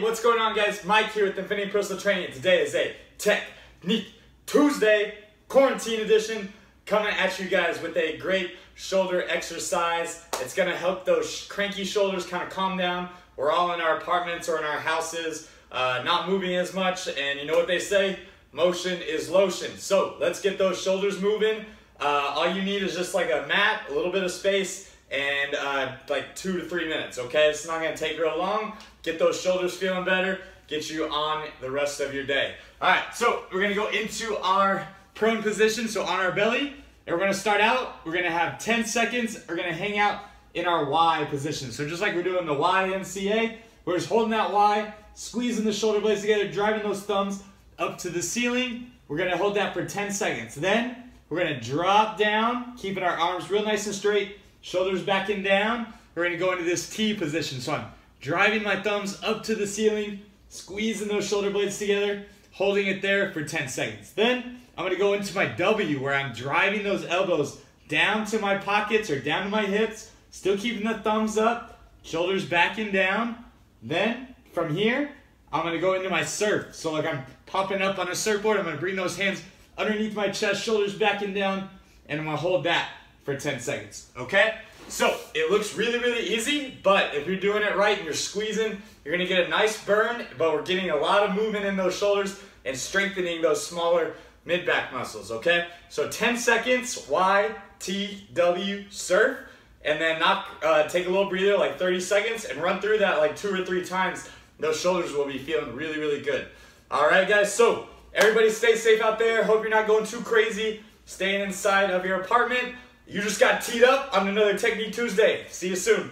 What's going on guys? Mike here with Infinity Personal Training. Today is a Technique Tuesday quarantine edition coming at you guys with a great shoulder exercise. It's gonna help those cranky shoulders kind of calm down. We're all in our apartments or in our houses, uh, not moving as much, and you know what they say? Motion is lotion. So let's get those shoulders moving. Uh, all you need is just like a mat, a little bit of space, and uh, like two to three minutes, okay? It's not gonna take real long. Get those shoulders feeling better, get you on the rest of your day. All right, so we're gonna go into our prone position, so on our belly, and we're gonna start out, we're gonna have 10 seconds, we're gonna hang out in our Y position. So just like we're doing the YMCA, we're just holding that Y, squeezing the shoulder blades together, driving those thumbs up to the ceiling. We're gonna hold that for 10 seconds. Then we're gonna drop down, keeping our arms real nice and straight, shoulders back and down. We're gonna go into this T position. So I'm driving my thumbs up to the ceiling, squeezing those shoulder blades together, holding it there for 10 seconds. Then I'm gonna go into my W where I'm driving those elbows down to my pockets or down to my hips, still keeping the thumbs up, shoulders back and down. Then from here, I'm gonna go into my surf. So like I'm popping up on a surfboard, I'm gonna bring those hands underneath my chest, shoulders back and down, and I'm gonna hold that for 10 seconds, okay? So it looks really, really easy, but if you're doing it right and you're squeezing, you're gonna get a nice burn, but we're getting a lot of movement in those shoulders and strengthening those smaller mid-back muscles, okay? So 10 seconds, Y, T, W, surf, and then knock, uh, take a little breather, like 30 seconds, and run through that like two or three times. Those shoulders will be feeling really, really good. All right, guys, so everybody stay safe out there. Hope you're not going too crazy, staying inside of your apartment. You just got teed up on another Technique Tuesday. See you soon.